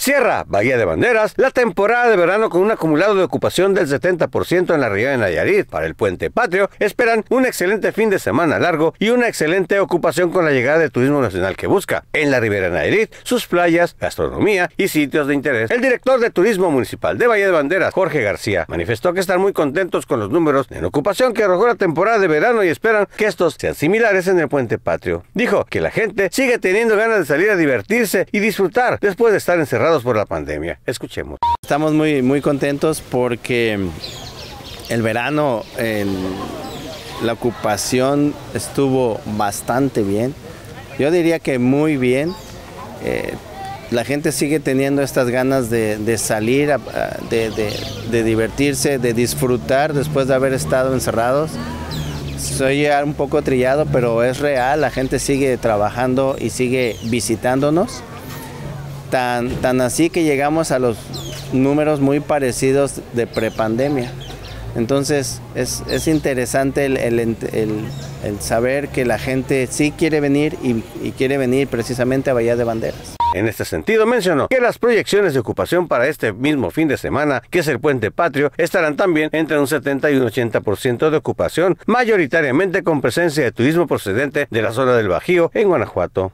Cierra Bahía de Banderas la temporada de verano con un acumulado de ocupación del 70% en la región de Nayarit. Para el puente patrio esperan un excelente fin de semana largo y una excelente ocupación con la llegada del turismo nacional que busca en la Ribera Nayarit, sus playas, gastronomía y sitios de interés. El director de Turismo Municipal de Bahía de Banderas, Jorge García, manifestó que están muy contentos con los números en ocupación que arrojó la temporada de verano y esperan que estos sean similares en el puente patrio. Dijo que la gente sigue teniendo ganas de salir a divertirse y disfrutar después de estar encerrados por la pandemia. Escuchemos. Estamos muy, muy contentos porque el verano, la ocupación estuvo bastante bien. Yo diría que muy bien. Eh, la gente sigue teniendo estas ganas de, salir, de, divertirse, de disfrutar después de haber estado encerrados. Soy un poco trillado, pero es real, la gente sigue trabajando y sigue visitándonos. Tan, tan así que llegamos a los números muy parecidos de prepandemia. Entonces es, es interesante el, el, el, saber que la gente sí quiere venir y, y, quiere venir precisamente a Bahía de Banderas. En este sentido mencionó que las proyecciones de ocupación para este mismo fin de semana, que es el puente patrio, estarán también entre un 70 y un 80% de ocupación, mayoritariamente con presencia de turismo procedente de la zona del Bajío en Guanajuato.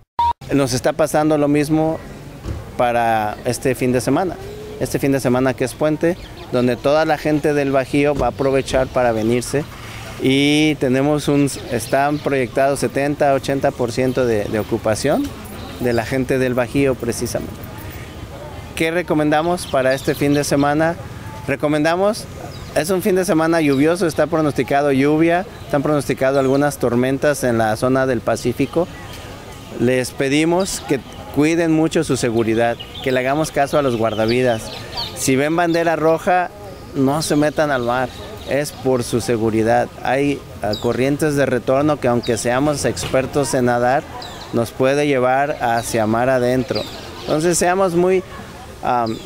Nos está pasando lo mismo para este fin de semana. Este fin de semana que es puente, donde toda la gente del Bajío va a aprovechar para venirse y tenemos un, están proyectados 70-80% de, de ocupación de la gente del Bajío precisamente. ¿Qué recomendamos para este fin de semana? Recomendamos, es un fin de semana lluvioso, está pronosticado lluvia, están pronosticadas algunas tormentas en la zona del Pacífico. Les pedimos que cuiden mucho su seguridad, que le hagamos caso a los guardavidas. Si ven bandera roja, no se metan al mar, es por su seguridad. Hay ah, corrientes de retorno que aunque seamos expertos en nadar, nos puede llevar hacia mar adentro. Entonces seamos muy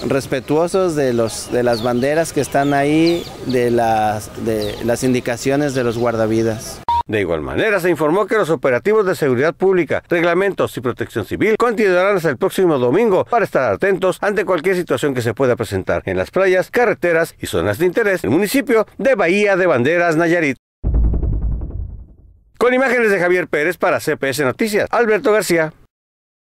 respetuosos de, los, de las banderas que están ahí, de las, de las indicaciones de los guardavidas. De igual manera, se informó que los operativos de seguridad pública, reglamentos y protección civil continuarán hasta el próximo domingo para estar atentos ante cualquier situación que se pueda presentar en las playas, carreteras y zonas de interés del municipio de Bahía de Banderas, Nayarit. Con imágenes de Javier Pérez para CPS Noticias, Alberto García.